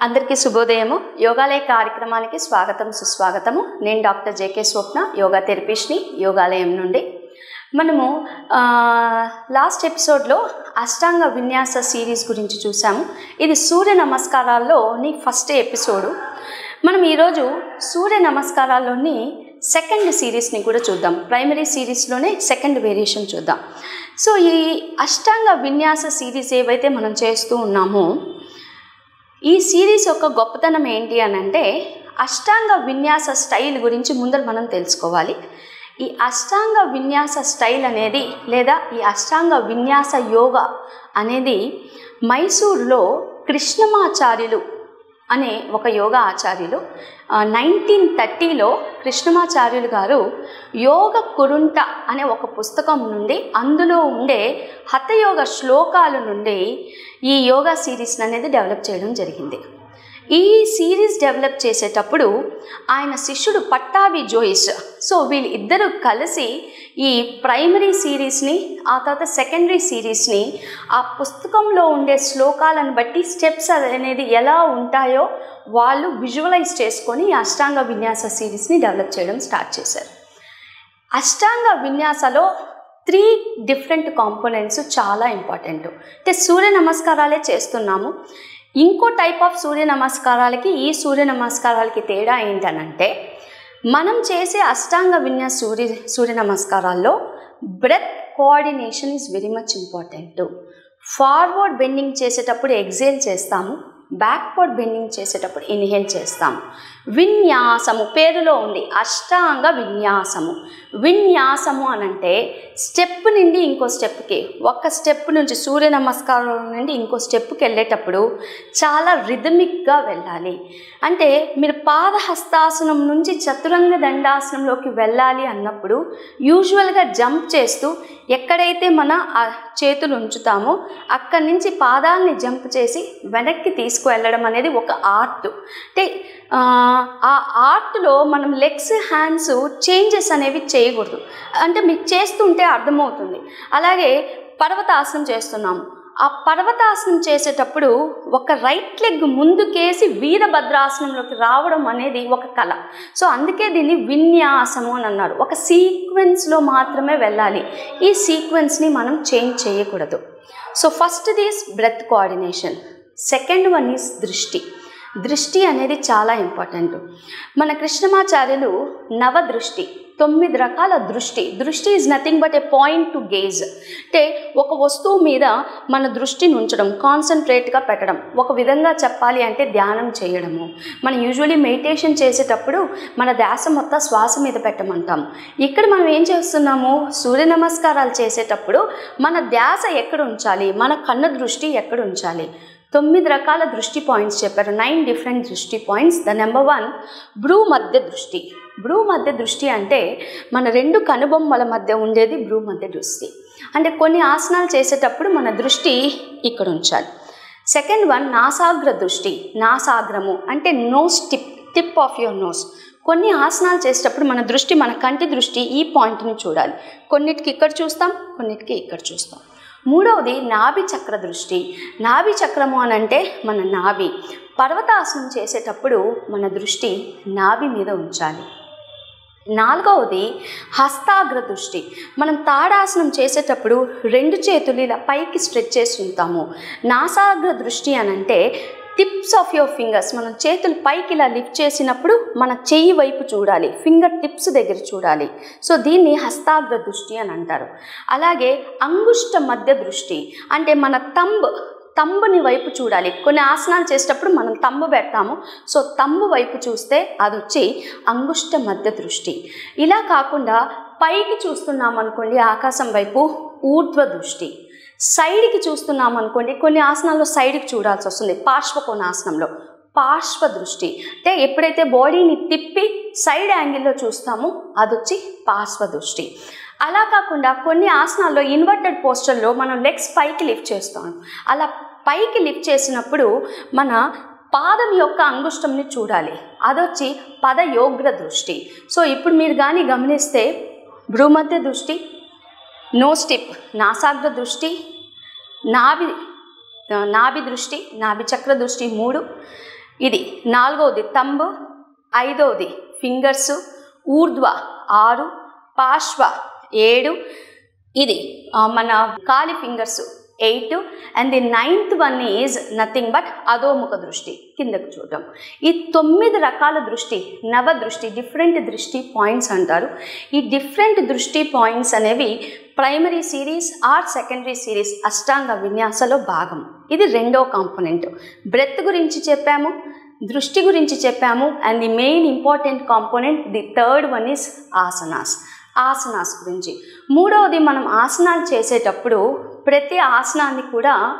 అందరికీ శుభోదయము. యోగాలయ కార్యక్రమానికి స్వాగతం సుస్వాగతము. నేను doctor J K Swapna yoga థెరపిస్ట్ని Yogalayam నుండి. మనము లాస్ట్ ఎపిసోడ్లో అష్టాంగ విన్యాస సిరీస్ గురించి చూసాము ఇది సూర్య నమస్కారాల్లోని ఫస్ట్ ఎపిసోడు. మనం ఈరోజు సూర్య నమస్కారాల్లోని సెకండ్ సిరీస్ని కూడా చూద్దాం. ప్రైమరీ సిరీస్లోనే సెకండ్ వేరియేషన్ చూద్దాం. సో ఈ అష్టాంగ విన్యాస సిరీస్ ఏవైతే మనం చేస్తూ ఉన్నామో ఈ సిరీస్ యొక్క గొప్పతనం ఏంటి అని అంటే అష్టాంగ విన్యాస స్టైల్ గురించి ముందర మనం తెలుసుకోవాలి. ఈ అష్టాంగ విన్యాస స్టైల్ అనేది లేదా ఈ అష్టాంగ విన్యాస యోగా అనేది మైసూరులో కృష్ణమాచార్యులు అనే ఒక యోగా ఆచార్యులు నైన్టీన్ థర్టీలో కృష్ణమాచార్యులు గారు యోగ కురుంట అనే ఒక పుస్తకం నుండి అందులో ఉండే హతయోగ శ్లోకాల నుండి ఈ యోగా సిరీస్ అనేది డెవలప్ చేయడం జరిగింది. ఈ సిరీస్ డెవలప్ చేసేటప్పుడు ఆయన శిష్యుడు పట్టాభి జోయిస్. సో వీళ్ళు ఇద్దరు కలిసి ఈ ప్రైమరీ సిరీస్ని ఆ తర్వాత సెకండరీ సిరీస్ని ఆ పుస్తకంలో ఉండే శ్లోకాలను బట్టి స్టెప్స్ అనేది ఎలా ఉంటాయో వాళ్ళు విజువలైజ్ చేసుకొని అష్టాంగ విన్యాస సిరీస్ని డెవలప్ చేయడం స్టార్ట్ చేశారు. అష్టాంగ విన్యాసలో త్రీ డిఫరెంట్ కాంపోనెంట్స్ చాలా ఇంపార్టెంట్. అంటే సూర్య నమస్కారాలే చేస్తున్నాము. ఇంకో టైప్ ఆఫ్ సూర్య నమస్కారాలకి ఈ సూర్య నమస్కారాలకి తేడా ఏంటనంటే మనం చేసే అష్టాంగ విన్యాస సూర్య సూర్య నమస్కారాల్లో breath coordination is very much important forward bending చేసేటప్పుడు ఎగ్జేల్ చేస్తాము బ్యాక్వర్డ్ బెండింగ్ చేసేటప్పుడు ఇన్హేల్ చేస్తాము. విన్యాసము. పేరులో ఉంది. అష్టాంగ విన్యాసము. విన్యాసము అనంటే స్టెప్ నుండి ఇంకో స్టెప్కి ఒక స్టెప్ నుంచి సూర్య నమస్కారం నుండి ఇంకో స్టెప్కి వెళ్ళేటప్పుడు చాలా రిథమిక్గా వెళ్ళాలి. అంటే మీరు పాదహస్తాసనం నుంచి చతురంగ దండాసనంలోకి వెళ్ళాలి అన్నప్పుడు యూజువల్గా జంప్ చేస్తూ ఎక్కడైతే మన చేతులు ఉంచుతామో అక్కడి నుంచి పాదాలని జంప్ చేసి వెనక్కి తీసుకువెళ్ళడం అనేది ఒక ఆర్ట్. అంటే ఆ, ఆర్ట్లో మనం లెగ్స్ హ్యాండ్స్ చేంజెస్ అనేవి చేయకూడదు. అంటే మీకు చేస్తుంటే అర్థమవుతుంది. అలాగే పర్వతాసనం చేస్తున్నాము. ఆ పర్వతాసనం చేసేటప్పుడు ఒక రైట్ లెగ్ ముందుకేసి వీరభద్రాసనంలోకి రావడం అనేది ఒక కళ. సో అందుకే దీన్ని విన్యాసము అని అన్నారు. ఒక సీక్వెన్స్లో మాత్రమే వెళ్ళాలి. ఈ సీక్వెన్స్ని మనం చేంజ్ చేయకూడదు. So first this breath coordination. Second one is దృష్టి. దృష్టి అనేది చాలా ఇంపార్టెంట్. మన కృష్ణమాచార్యులు నవదృష్టి తొమ్మిది రకాల దృష్టి. దృష్టి is nothing but a point to gaze అంటే ఒక వస్తువు మీద మన దృష్టిని ఉంచడం కాన్సన్ట్రేట్గా పెట్టడం ఒక విధంగా చెప్పాలి అంటే ధ్యానం చేయడము. మనం యూజువలీ మెడిటేషన్ చేసేటప్పుడు మన ధ్యాస మొత్తం శ్వాస మీద పెట్టమంటాం. ఇక్కడ మనం ఏం చేస్తున్నాము? సూర్య నమస్కారాలు చేసేటప్పుడు మన ధ్యాస ఎక్కడ ఉంచాలి? మన కన్ను దృష్టి ఎక్కడ ఉంచాలి? తొమ్మిది రకాల దృష్టి పాయింట్స్ చెప్పారు. నైన్ డిఫరెంట్ దృష్టి points. The number one brow మధ్య దృష్టి. బ్రూ మధ్య దృష్టి అంటే మన రెండు కనుబొమ్మల మధ్య ఉండేది బ్రూ మధ్య దృష్టి. అంటే కొన్ని ఆసనాలు చేసేటప్పుడు మన దృష్టి ఇక్కడ ఉంచాలి. సెకండ్ వన్ నాసాగ్ర దృష్టి. నాసాగ్రము అంటే nose tip tip of your nose. కొన్ని ఆసనాలు చేసేటప్పుడు మన దృష్టి మన కంటి దృష్టి ఈ పాయింట్ని చూడాలి. కొన్నిటికి ఇక్కడ చూస్తాం కొన్నిటికి ఇక్కడ చూస్తాం. మూడవది నాభి చక్ర దృష్టి. నాభి చక్రము అని అంటే మన నాభి. పర్వతాసనం చేసేటప్పుడు మన దృష్టి నాభి మీద ఉంచాలి. నాలుగవది హస్తాగ్ర దృష్టి. మనం తాడాసనం చేసేటప్పుడు రెండు చేతులు ఇలా పైకి స్ట్రెచ్ చేసి ఉంటాము. నాసాగ్ర దృష్టి అని అంటే టిప్స్ ఆఫ్ యువర్ ఫింగర్స్ మనం చేతులు పైకి ఇలా లిఫ్ట్ చేసినప్పుడు మన చెయ్యి వైపు చూడాలి. ఫింగర్ టిప్స్ దగ్గర చూడాలి. సో దీన్ని హస్తాగ్ర దృష్టి అని అంటారు. అలాగే అంగుష్ట మధ్య దృష్టి. అంటే మన తంబ్ తంబుని వైపు చూడాలి. కొన్ని ఆసనాలు చేసేటప్పుడు మనం తంబు పెడతాము. సో తంబు వైపు చూస్తే అది వచ్చి అంగుష్ట మధ్య దృష్టి. ఇలా కాకుండా పైకి చూస్తున్నాం అనుకోండి ఆకాశం వైపు ఊర్ధ్వ దృష్టి. సైడ్కి చూస్తున్నాం అనుకోండి కొన్ని ఆసనాల్లో సైడ్కి చూడాల్సి వస్తుంది. పార్శ్వకోణాసనంలో. పార్శ్వ దృష్టి. అంటే ఎప్పుడైతే బాడీని తిప్పి సైడ్ యాంగిల్లో చూస్తామో అది వచ్చి పార్శ్వ దృష్టి. అలా కాకుండా కొన్ని ఆసనాల్లో ఇన్వర్టెడ్ పోస్టర్లో మనం లెగ్స్ పైకి లిఫ్ట్ చేస్తాం. అలా పైకి లిఫ్ట్ చేసినప్పుడు మన పాదం యొక్క అంగుష్టంని చూడాలి. అదొచ్చి పదయోగ్ర దృష్టి. సో ఇప్పుడు మీరు కానీ గమనిస్తే భ్రూమధ్య దృష్టి నో స్టిప్ నాసాగ్ర దృష్టి నాభి నాభి దృష్టి నాభి చక్ర దృష్టి మూడు. ఇది నాలుగవది తంబు ఐదవది ఫింగర్స్ ఊర్ధ్వ ఆరు పార్శ్వ ఏడు. ఇది మన కాలి fingers. Eight and the ninth one is nothing but అధోముఖ దృష్టి కిందకు చూడటం ఈ తొమ్మిది రకాల దృష్టి నవ దృష్టి డిఫరెంట్ దృష్టి పాయింట్స్ అంటారు. ఈ డిఫరెంట్ దృష్టి పాయింట్స్ అనేవి primary series or secondary series Ashtanga విన్యాసలో భాగం. ఇది రెండో కాంపోనెంట్ బ్రెత్ గురించి చెప్పాము దృష్టి గురించి చెప్పాము and the main important component the third one is asanas asanas గురించి. మూడవది మనం ఆసనాలు చేసేటప్పుడు ప్రతి ఆసనాన్ని కూడా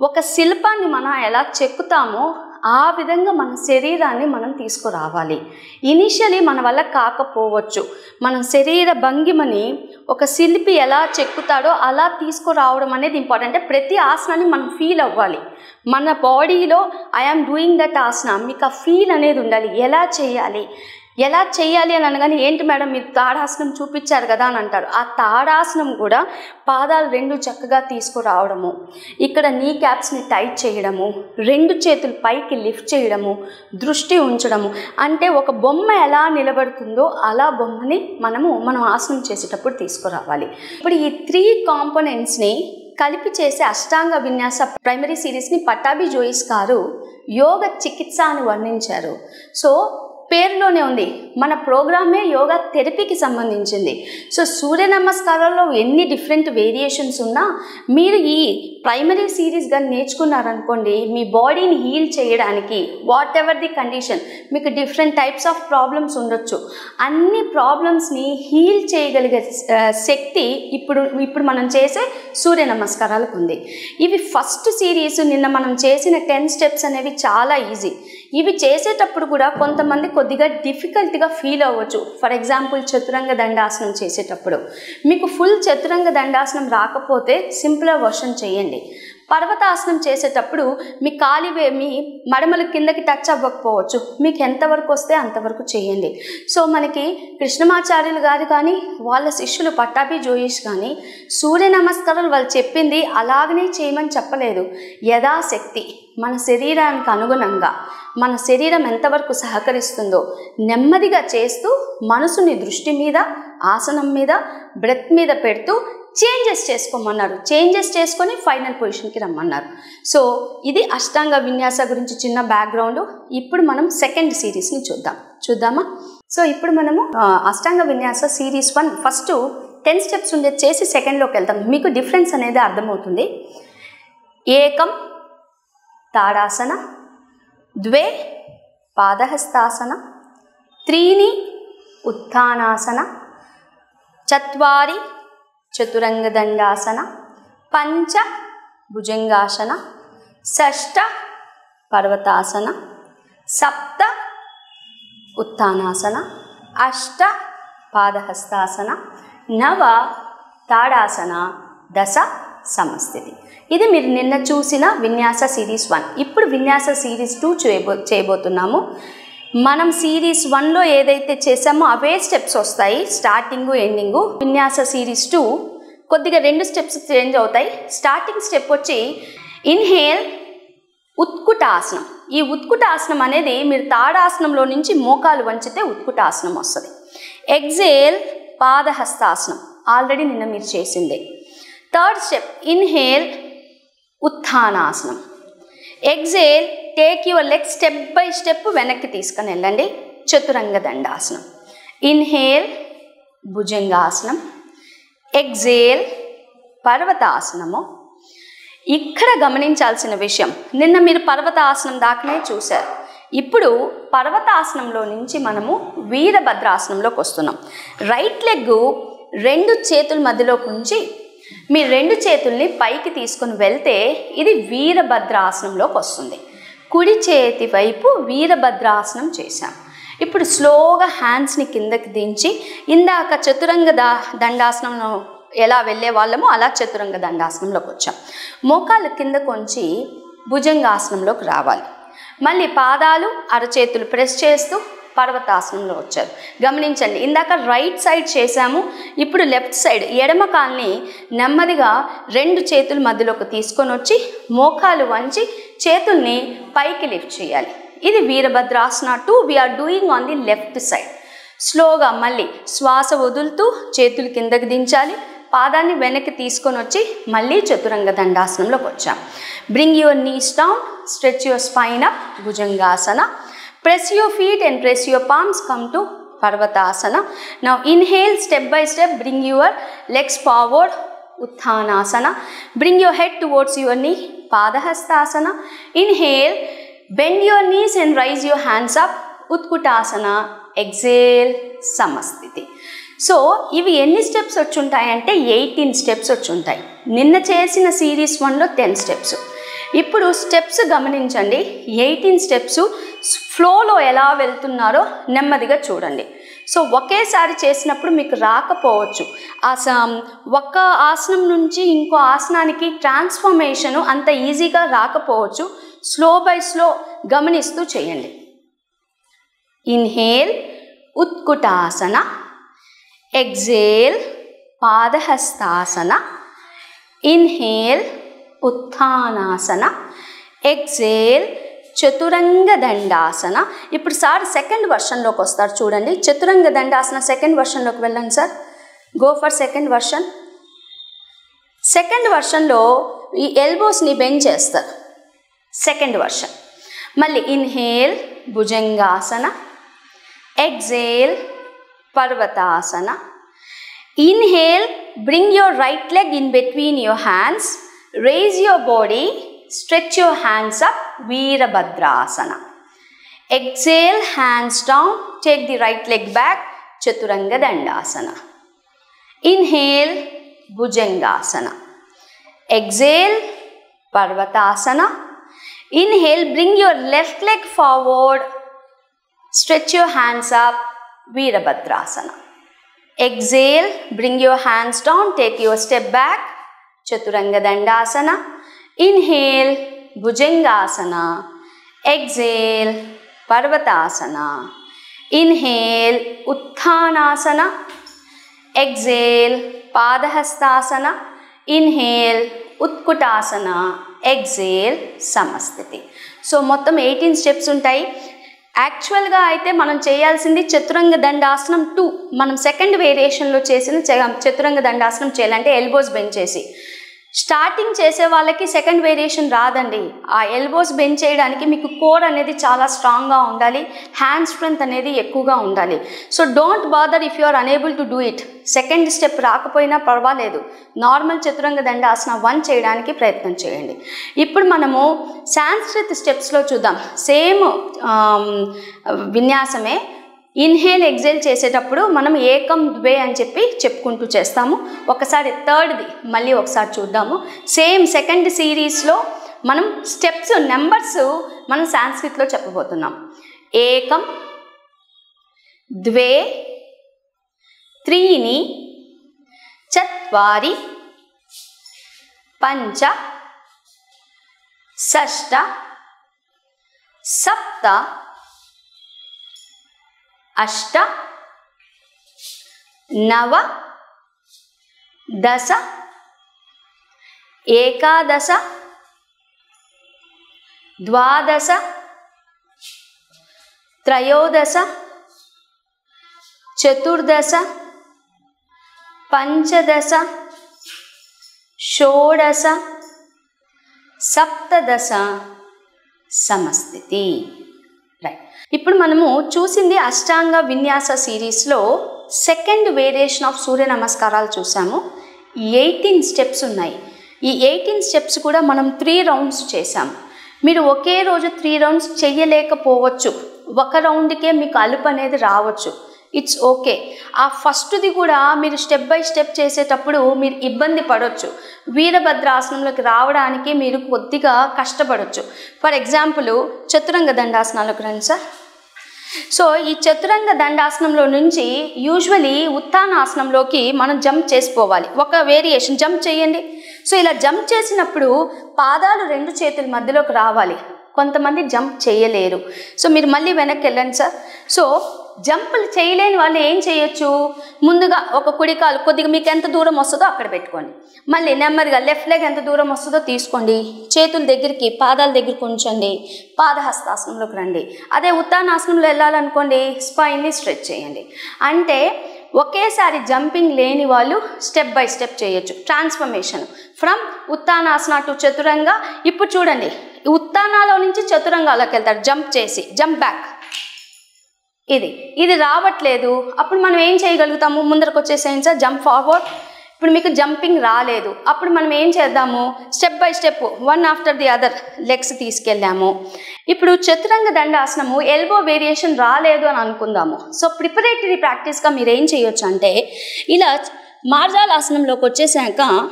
ఒక శిల్పాన్ని మనం ఎలా చెక్కుతామో ఆ విధంగా మన శరీరాన్ని మనం తీసుకురావాలి. ఇనిషియలీ మన వల్ల కాకపోవచ్చు. మన శరీర భంగిమని ఒక శిల్పి ఎలా చెక్కుతాడో అలా తీసుకురావడం అనేది ఇంపార్టెంట్. అంటే ప్రతి ఆసనాన్ని మనం ఫీల్ అవ్వాలి. మన బాడీలో ఐఆమ్ డూయింగ్ దట్ ఆసన. మీకు ఆ ఫీల్ అనేది ఉండాలి. ఎలా చేయాలి? ఎలా చేయాలి అని అనగానే ఏంటి మేడం మీరు తాడాసనం చూపించారు కదా అని అంటారు. ఆ తాడాసనం కూడా పాదాలు రెండు చక్కగా తీసుకురావడము ఇక్కడ నీ క్యాప్స్ని టైట్ చేయడము రెండు చేతులు పైకి లిఫ్ట్ చేయడము దృష్టి ఉంచడము. అంటే ఒక బొమ్మ ఎలా నిలబడుతుందో అలా బొమ్మని మనము మనం ఆసనం చేసేటప్పుడు తీసుకురావాలి. ఇప్పుడు ఈ త్రీ కాంపోనెంట్స్ని కలిపి చేసే అష్టాంగ విన్యాస ప్రైమరీ సిరీస్ని పట్టాభి జోయిస్ గారు యోగ చికిత్స అని వర్ణించారు. సో పేరులోనే ఉంది. మన ప్రోగ్రామే యోగా థెరపీకి సంబంధించింది. సో సూర్య నమస్కారాల్లో ఎన్ని డిఫరెంట్ వేరియేషన్స్ ఉన్నా మీరు ఈ ప్రైమరీ సిరీస్గా నేర్చుకున్నారనుకోండి మీ బాడీని హీల్ చేయడానికి వాట్ ఎవర్ ది కండిషన్ మీకు డిఫరెంట్ టైప్స్ ఆఫ్ ప్రాబ్లమ్స్ ఉండొచ్చు. అన్ని ప్రాబ్లమ్స్ని హీల్ చేయగలిగే శక్తి ఇప్పుడు ఇప్పుడు మనం చేసే సూర్య నమస్కారాలకు ఉంది. ఇవి ఫస్ట్ సిరీస్ నిన్న మనం చేసిన టెన్ స్టెప్స్ అనేవి చాలా ఈజీ ఇవి చేసేటప్పుడు కూడా కొంతమంది కొద్దిగా డిఫికల్ట్గా ఫీల్ అవ్వచ్చు. ఫర్ ఎగ్జాంపుల్ చతురంగ దండాసనం చేసేటప్పుడు. మీకు ఫుల్ చతురంగ దండాసనం రాకపోతే సింపుల్ వర్షన్ చేయండి. పర్వతాసనం చేసేటప్పుడు మీ కాలివే మీ మడమలు కిందకి టచ్ అవ్వకపోవచ్చు. మీకు ఎంతవరకు వస్తే అంతవరకు చేయండి. సో మనకి కృష్ణమాచార్యులు గారు కానీ వాళ్ళ శిష్యులు పట్టాభి జోయిష్ కానీ సూర్య నమస్కారాలు వాళ్ళు చెప్పింది అలాగనే చేయమని చెప్పలేదు. యథాశక్తి. మన శరీరానికి అనుగుణంగా మన శరీరం ఎంతవరకు సహకరిస్తుందో నెమ్మదిగా చేస్తూ మనసుని దృష్టి మీద ఆసనం మీద బ్రెత్ మీద పెడుతూ చేంజెస్ చేసుకోమన్నారు. చేంజెస్ చేసుకొని ఫైనల్ పొజిషన్కి రమ్మన్నారు. సో ఇది అష్టాంగ విన్యాస గురించి చిన్న బ్యాక్గ్రౌండ్ ఇప్పుడు మనం సెకండ్ సిరీస్ని చూద్దాం. చూద్దామా? సో ఇప్పుడు మనము Ashtanga Vinyasa series one first ten steps ఉండేది చేసి సెకండ్లోకి వెళ్తాం. మీకు డిఫరెన్స్ అనేది అర్థమవుతుంది. ఏకం తాడాసన ద్వే పాదహస్తాసన త్రీని ఉత్థానాసన చత్వారి చతురంగదండాసన పంచ భుజంగాసన షష్ట పర్వతాసన సప్త ఉత్థానాసన అష్ట పాదహస్తాసన నవ తాడాసన దశ సమస్థితి ఇది మీరు నిన్న చూసిన విన్యాస సిరీస్ వన్. ఇప్పుడు విన్యాస సిరీస్ టూ చేయబో చేయబోతున్నాము. మనం సిరీస్ వన్లో ఏదైతే చేసామో అవే స్టెప్స్ వస్తాయి. Starting ending Vinyasa series two కొద్దిగా రెండు స్టెప్స్ చేంజ్ అవుతాయి. స్టార్టింగ్ స్టెప్ వచ్చి ఇన్హేల్ ఉత్కుటాసనం. ఈ ఉత్కుటాసనం అనేది మీరు తాడాసనంలో నుంచి మోకాలు వంచితే ఉత్కుటాసనం వస్తుంది. ఎగ్జేల్ పాదహస్తాసనం. ఆల్రెడీ నిన్న మీరు చేసిందే. Third step inhale ఉత్థానాసనం. Exhale take your leg step by step వెనక్కి తీసుకొని వెళ్ళండి. చతురంగ దండాసనం. ఇన్హేల్ భుజంగాసనం. ఎగ్జేల్ పర్వతాసనము. ఇక్కడ గమనించాల్సిన విషయం నిన్న మీరు పర్వతాసనం దాకానే చూశారు. ఇప్పుడు పర్వతాసనంలో నుంచి మనము వీరభద్రాసనంలోకి వస్తున్నాం. రైట్ లెగ్ రెండు చేతుల మధ్యలోకి ఉంచి మీ రెండు చేతుల్ని పైకి తీసుకొని వెళ్తే ఇది వీరభద్రాసనంలోకి వస్తుంది. కుడి చేతి వైపు వీరభద్రాసనం చేశాం. ఇప్పుడు స్లోగా హ్యాండ్స్ని కిందకి దించి ఇందాక చతురంగ దా దండాసనంలో ఎలా వెళ్ళే వాళ్ళమో అలా చతురంగ దండాసనంలోకి వచ్చాం. మోకాలు కింద కొంచి భుజంగాసనంలోకి రావాలి. మళ్ళీ పాదాలు అరచేతులు ప్రెస్ చేస్తూ పర్వతాసనంలో వచ్చారు. గమనించండి ఇందాక రైట్ సైడ్ చేశాము ఇప్పుడు లెఫ్ట్ సైడ్ ఎడమ కాల్ని నెమ్మదిగా రెండు చేతుల మధ్యలోకి తీసుకొని వచ్చి మోకాలు వంచి చేతుల్ని పైకి లిఫ్ట్ చేయాలి. ఇది Virabhadrasana two we are doing on the left side స్లోగా మళ్ళీ శ్వాస వదులుతూ చేతులు కిందకి దించాలి. పాదాన్ని వెనక్కి తీసుకొని వచ్చి మళ్ళీ చతురంగ దండాసనంలోకి వచ్చాం. Bring your knees down stretch your spine up Bhujangasana. Press your feet and press your palms come to Parvatasana now inhale step by step bring your legs forward Uttanasana. Bring your head towards your knee. Padahastasana. Inhale. Bend your knees and raise your hands up. Utkutasana. Exhale. Samastiti. So ఇవి ఎన్ని steps వచ్చి ఉంటాయంటే eighteen steps వచ్చి ఉంటాయి నిన్న చేసిన series వన్లో ten steps ఇప్పుడు స్టెప్స్ గమనించండి. ఎయిటీన్ స్టెప్స్ ఫ్లోలో ఎలా వెళ్తున్నారో నెమ్మదిగా చూడండి. సో ఒకేసారి చేసినప్పుడు మీకు రాకపోవచ్చు. ఆస ఒక్క ఆసనం నుంచి ఇంకో ఆసనానికి ట్రాన్స్ఫర్మేషను అంత ఈజీగా రాకపోవచ్చు. స్లో బై స్లో గమనిస్తూ చేయండి. Inhale Utkatasana. Exhale Padahastasana. Inhale Uttanasana exhale Chaturanga Dandasana ఇప్పుడు సార్ సెకండ్ వర్షన్లోకి వస్తారు చూడండి. చతురంగ దండాసన సెకండ్ వర్షన్లోకి వెళ్ళండి sir. Go for second version. Second వర్షన్లో ఈ ఎల్బోస్ని బెంచ్ చేస్తారు. Second version. మళ్ళీ inhale Bhujangasana. Exhale Parvatasana. Inhale bring your right leg in between your hands. Raise your body, stretch your hands up, Virabhadrasana. Exhale, hands down, take the right leg back, Chaturanga Dandasana. Inhale, Bhujangasana. Exhale, Parvatasana. Inhale, bring your left leg forward, stretch your hands up, Virabhadrasana. Exhale, bring your hands down, take your step back, Chaturanga Dandasana inhale Bhujangasana. Exhale Parvatasana. Inhale Uttanasana. Exhale Padahastasana. Inhale Utkatasana. Exhale Samasthiti. So మొత్తం eighteen steps ఉంటాయి. యాక్చువల్గా అయితే మనం చేయాల్సింది చతురంగ దండాసనం two. మనం second వేరియేషన్లో చేసిన చతురంగ దండాసనం చేయాలంటే elbows bench చేసి స్టార్టింగ్ చేసే వాళ్ళకి సెకండ్ వేరియేషన్ రాదండి. ఆ ఎల్బోస్ బెండ్ చేయడానికి మీకు కోర్ అనేది చాలా స్ట్రాంగ్గా ఉండాలి. హ్యాండ్ స్ట్రెంత్ అనేది ఎక్కువగా ఉండాలి. So don't bother if you are unable to do it second step రాకపోయినా పర్వాలేదు. నార్మల్ చతురంగ దండాసన వన్ చేయడానికి ప్రయత్నం చేయండి. ఇప్పుడు మనము సాంస్కృత్ స్టెప్స్లో చూద్దాం. సేమ్ um, విన్యాసమే. ఇన్హేల్ ఎగ్జేల్ చేసేటప్పుడు మనం ఏకం ద్వే అని చెప్పి చెప్పుకుంటూ చేస్తాము. ఒకసారి థర్డ్ది మళ్ళీ ఒకసారి చూద్దాము. సేమ్ సెకండ్ సిరీస్లో మనం స్టెప్స్ నెంబర్స్ మనం సాంస్క్రిట్లో చెప్పబోతున్నాం. ఏకం ద్వే త్రీని చత్వారి పంచ షష్ట సప్త ಅಷ್ಟ ನವ ದಶ ಏಕಾದಶ ದ್ವಾದಶ ತ್ರಯೋದಶ ಚತುರ್ದಶ ಪಂಚದಶ ಷೋಡಶ ಸಪ್ತದಶ ಸಮಸ್ಥಿತಿ. రైట్ ఇప్పుడు మనము చూసింది అష్టాంగ విన్యాస సిరీస్లో సెకండ్ వేరియేషన్ ఆఫ్ సూర్య నమస్కారాలు చూసాము. ఎయిటీన్ స్టెప్స్ ఉన్నాయి. ఈ ఎయిటీన్ స్టెప్స్ కూడా మనం త్రీ రౌండ్స్ చేసాము మీరు ఒకే రోజు త్రీ రౌండ్స్ చెయ్యలేకపోవచ్చు ఒక రౌండ్కే మీకు అలుపు అనేది రావచ్చు. It's okay. ఆ ఫస్ట్ది కూడా మీరు స్టెప్ బై స్టెప్ చేసేటప్పుడు మీరు ఇబ్బంది పడవచ్చు వీరభద్రాసనంలోకి రావడానికి మీరు కొద్దిగా కష్టపడవచ్చు ఫర్ ఎగ్జాంపుల్ చతురంగ దండాసనాలకు రండి సార్. సో ఈ చతురంగ దండాసనంలో నుంచి యూజువలీ ఉత్తానాసనంలోకి మనం జంప్ చేసిపోవాలి. ఒక వేరియేషన్ జంప్ చేయండి. సో ఇలా జంప్ చేసినప్పుడు పాదాలు రెండు చేతుల మధ్యలోకి రావాలి. కొంతమంది జంప్ చేయలేరు. సో మీరు మళ్ళీ వెనక్కి వెళ్ళండి సార్. సో జంపులు చేయలేని వాళ్ళు ఏం చేయొచ్చు? ముందుగా ఒక కుడికాలు కొద్దిగా మీకు ఎంత దూరం వస్తుందో అక్కడ పెట్టుకోండి. మళ్ళీ నెమ్మదిగా లెఫ్ట్ లెగ్ ఎంత దూరం వస్తుందో తీసుకోండి. చేతుల దగ్గరికి పాదాల దగ్గరికి ఉంచండి. పాదహస్తాసనంలోకి రండి. అదే ఉత్తానాసనంలో వెళ్ళాలనుకోండి స్పైన్ని స్ట్రెచ్ చేయండి. అంటే ఒకేసారి జంపింగ్ లేని వాళ్ళు స్టెప్ బై స్టెప్ చేయొచ్చు. Transformation from Uttanasana to Chaturanga ఇప్పుడు చూడండి. ఉత్తానాలో నుంచి చతురంగాలోకి వెళ్తారు జంప్ చేసి జంప్ బ్యాక్ ఇది ఇది రావట్లేదు. అప్పుడు మనం ఏం చేయగలుగుతాము? ముందరకు వచ్చేసేయండి సార్. జంప్ ఫార్వర్డ్ ఇప్పుడు మీకు జంపింగ్ రాలేదు. అప్పుడు మనం ఏం చేద్దాము? Step by step one after the other legs తీసుకెళ్ళాము. ఇప్పుడు చతురంగ దండాసనము ఎల్బో వేరియేషన్ రాలేదు అని అనుకుందాము. సో ప్రిపరేటరీ ప్రాక్టీస్గా మీరు ఏం చేయొచ్చు అంటే ఇలా మార్జాలాసనంలోకి వచ్చేసాక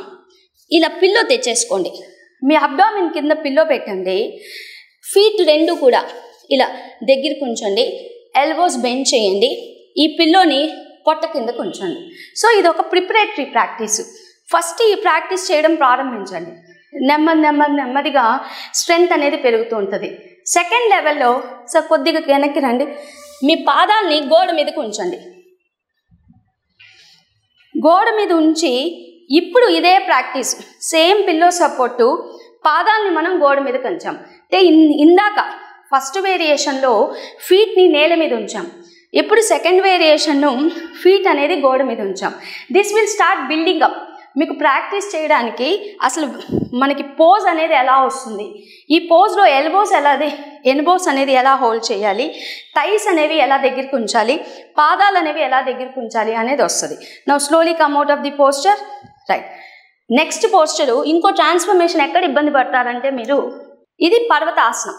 ఇలా పిల్లో తెచ్చేసుకోండి. మీ అబ్డామిన్ కింద పిల్లో పెట్టండి. ఫీట్ రెండు కూడా ఇలా దగ్గరికి ఉంచండి ఎల్బోస్ బెండ్ చేయండి. ఈ పిల్లోని పొట్ట కింద ఉంచండి సో ఇది ఒక ప్రిపరేటరీ ప్రాక్టీస్ ఫస్ట్ ఈ ప్రాక్టీస్ చేయడం ప్రారంభించండి. నెమ్మది నెమ్మది నెమ్మదిగా స్ట్రెంగ్త్ అనేది పెరుగుతూ ఉంటుంది. సెకండ్ లెవెల్లో సో కొద్దిగా వెనక్కి రండి. మీ పాదాలని గోడ మీద ఉంచండి గోడ మీద ఉంచి ఇప్పుడు ఇదే ప్రాక్టీస్. సేమ్ పిల్లో సపోర్టు పాదాలని మనం గోడ మీద కంచాం. అంటే ఇన్- ఇందాక ఫస్ట్ వేరియేషన్లో ఫీట్ని నేల మీద ఉంచాం. ఇప్పుడు సెకండ్ వేరియేషన్ను ఫీట్ అనేది గోడ మీద ఉంచాం. This will start building up. మీకు ప్రాక్టీస్ చేయడానికి అసలు మనకి పోజ్ అనేది ఎలా వస్తుంది? ఈ పోజ్లో ఎల్బోస్ ఎలా ఎల్బోస్ అనేది ఎలా హోల్డ్ చేయాలి? టైస్ అనేవి ఎలా దగ్గరికి ఉంచాలి? పాదాలు అనేవి ఎలా దగ్గరికి ఉంచాలి అనేది వస్తుంది. Now slowly come out of the posture right next posture ఇంకో ట్రాన్స్ఫర్మేషన్ ఎక్కడ ఇబ్బంది పడతారంటే మీరు ఇది పర్వతాసనం.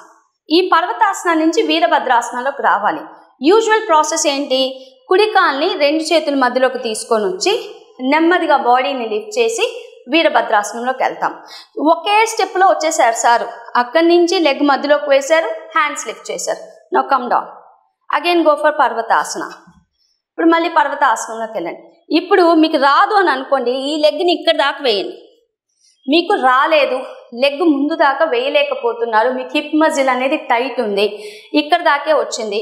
ఈ పర్వతాసనం నుంచి వీరభద్రాసనంలోకి రావాలి. యూజువల్ ప్రాసెస్ ఏంటి? కుడికాల్ని రెండు చేతుల మధ్యలోకి తీసుకొని వచ్చి నెమ్మదిగా బాడీని లిఫ్ట్ చేసి వీరభద్రాసనంలోకి వెళ్తాం. ఒకే స్టెప్లో వచ్చేసారు సారు. అక్కడి నుంచి లెగ్ మధ్యలోకి వేశారు హ్యాండ్స్ లిఫ్ట్ చేశారు. Now come down again go for Parvatasana. ఇప్పుడు మళ్ళీ పర్వతాసనంలోకి వెళ్ళండి. ఇప్పుడు మీకు రాదు అని అనుకోండి ఈ లెగ్ని ఇక్కడ దాకా వేయండి. మీకు రాలేదు లెగ్ ముందు దాకా వేయలేకపోతున్నారు మీకు హిప్ మజిల్ అనేది టైట్ ఉంది ఇక్కడ దాకే వచ్చింది.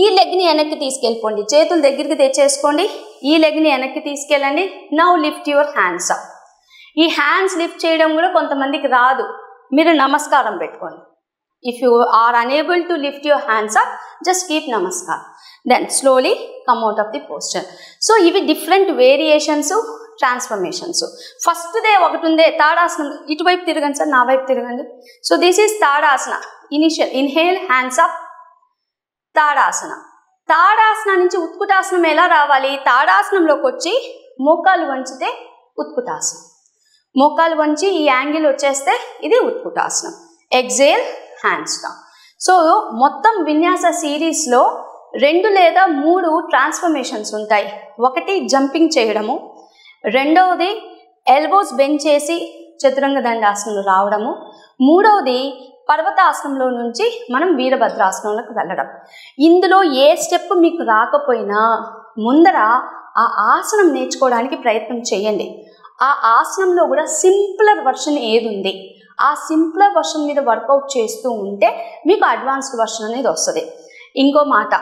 ఈ లెగ్ని వెనక్కి తీసుకెళ్ళిపోండి చేతులు దగ్గరికి తెచ్చేసుకోండి ఈ లెగ్ని వెనక్కి తీసుకెళ్ళండి. Now lift your hands up ఈ హ్యాండ్స్ లిఫ్ట్ చేయడం కూడా కొంతమందికి రాదు మీరు నమస్కారం పెట్టుకోండి. If you are unable to lift your hands up just keep namaskar then slowly come out of the posture so ఇవి డిఫరెంట్ వేరియేషన్స్ ట్రాన్స్ఫర్మేషన్స్ ఫస్ట్దే ఒకటి ఉందే తాడాసనం. ఇటువైపు తిరగండి సార్ నా వైపు తిరగండి. So this is Tadasana. Initial inhale hands up Tadasana. Tadasana నుంచి ఉత్కుటాసనం ఎలా రావాలి? తాడాసనంలోకి వచ్చి మోకాలు వంచితే ఉత్కుటాసనం. మోకాలు వంచి ఈ యాంగిల్ వచ్చేస్తే ఇది ఉత్కుటాసనం. ఎగ్జేల్ హ్యాండ్స్ డౌన్ సో మొత్తం విన్యాస సిరీస్లో రెండు లేదా మూడు ట్రాన్స్ఫర్మేషన్స్ ఉంటాయి. ఒకటి జంపింగ్ చేయడము రెండవది ఎల్బోస్ బెండ్ చేసి చతురంగ దండాసనం రావడము మూడవది పర్వతాసనంలో నుంచి మనం వీరభద్రాసనంలోకి వెళ్ళడం. ఇందులో ఏ స్టెప్ మీకు రాకపోయినా ముందర ఆ ఆసనం నేర్చుకోవడానికి ప్రయత్నం చేయండి. ఆ ఆసనంలో కూడా సింపులర్ వర్షన్ ఏది ఉంది ఆ సింపుల్ వర్షన్ మీద వర్కౌట్ చేస్తూ ఉంటే మీకు అడ్వాన్స్డ్ వర్షన్ అనేది వస్తుంది. ఇంకో మాట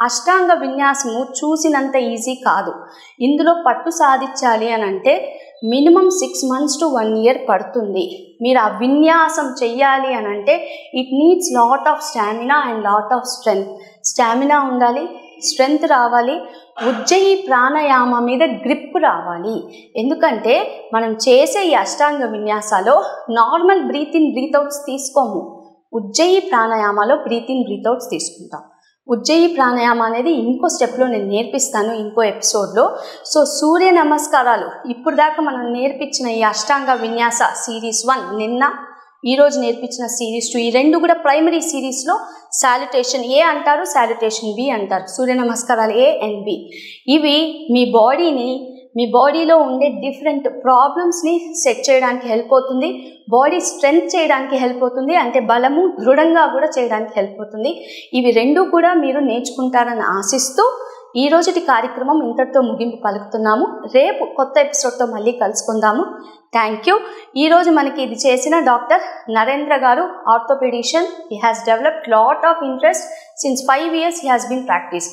అష్టాంగ విన్యాసము చూసినంత ఈజీ కాదు. ఇందులో పట్టు సాధించాలి అని అంటే minimum six months to one year పడుతుంది. మీరు ఆ విన్యాసం చెయ్యాలి అని అంటే it needs lot of stamina and lot of strength. Stamina ఉండాలి స్ట్రెంగ్త్ రావాలి. ఉజ్జయి ప్రాణాయామ మీద గ్రిప్ రావాలి. ఎందుకంటే మనం చేసే ఈ అష్టాంగ విన్యాసాలో normal breath in breath outs తీసుకోము. ఉజ్జయి ప్రాణాయామాలో బ్రీత్ ఇన్ బ్రీత్ అవుట్స్ తీసుకుంటాం. ఉజ్జయి ప్రాణాయామ అనేది ఇంకో స్టెప్లో నేను నేర్పిస్తాను ఇంకో ఎపిసోడ్లో. సో సూర్య నమస్కారాలు. ఇప్పుడు దాకా మనం నేర్పించిన ఈ అష్టాంగ విన్యాస సిరీస్ వన్ నిన్న ఈరోజు నేర్పించిన సిరీస్ టూ ఈ రెండు కూడా ప్రైమరీ సిరీస్లో శాలిటేషన్ ఏ అంటారు శాలిటేషన్ బి అంటారు. సూర్య నమస్కారాలు ఏ అండ్ బి. ఇవి మీ బాడీని మీ బాడీలో ఉండే డిఫరెంట్ ప్రాబ్లమ్స్ని సెట్ చేయడానికి హెల్ప్ అవుతుంది. బాడీ స్ట్రెంగ్త్ చేయడానికి హెల్ప్ అవుతుంది. అంటే బలము దృఢంగా కూడా చేయడానికి హెల్ప్ అవుతుంది. ఇవి రెండు కూడా మీరు నేర్చుకుంటారని ఆశిస్తూ ఈ రోజుటి కార్యక్రమం ఇంతటితో ముగింపు పలుకుతున్నాము. రేపు కొత్త ఎపిసోడ్తో మళ్ళీ కలుసుకుందాము. థ్యాంక్ యూ ఈరోజు మనకి ఇది చేసిన doctor Narendra garu orthopedician. He has developed lot of interest since five years he has been practice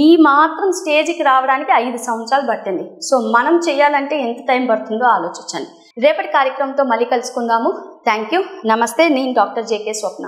ఈ మాత్రం స్టేజ్కి రావడానికి ఐదు సంవత్సరాలు పట్టింది. సో మనం చేయాలంటే ఎంత టైం పడుతుందో ఆలోచించండి. రేపటి కార్యక్రమంతో మళ్ళీ కలుసుకుందాము. థ్యాంక్ యూ నమస్తే. నేను డాక్టర్ జేకే స్వప్న.